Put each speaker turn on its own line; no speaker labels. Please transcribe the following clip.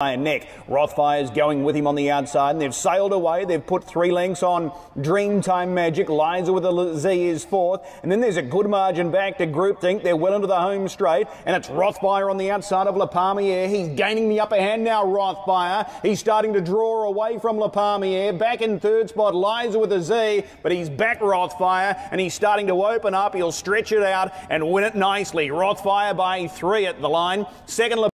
neck. Rothfire's going with him on the outside and they've sailed away. They've put three lengths on Dreamtime Magic. Liza with a Z is fourth. And then there's a good margin back to Group Think. They're well into the home straight. And it's Rothfire on the outside of La Palmiere. He's gaining the upper hand now, Rothfire. He's starting to draw away from La Palmiere. Back in third spot, Liza with a Z. But he's back Rothfire and he's starting to open up. He'll stretch it out and win it nicely. Rothfire by three at the line. Second,